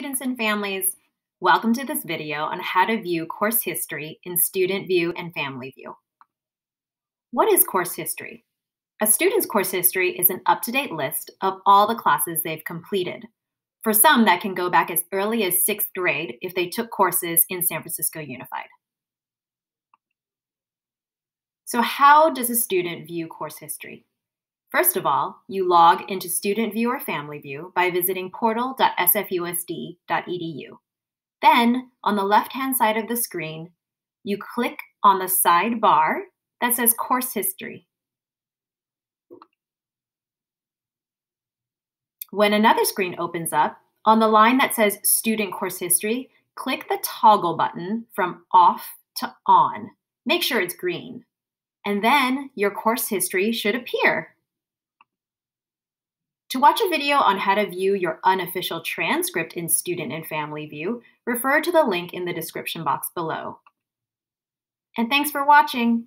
students and families. Welcome to this video on how to view course history in StudentVue and FamilyVue. What is course history? A student's course history is an up-to-date list of all the classes they've completed. For some, that can go back as early as sixth grade if they took courses in San Francisco Unified. So how does a student view course history? First of all, you log into StudentVue or FamilyVue by visiting portal.sfusd.edu. Then, on the left-hand side of the screen, you click on the sidebar that says Course History. When another screen opens up, on the line that says Student Course History, click the toggle button from off to on. Make sure it's green. And then your course history should appear. To watch a video on how to view your unofficial transcript in Student and FamilyVue, refer to the link in the description box below. And thanks for watching!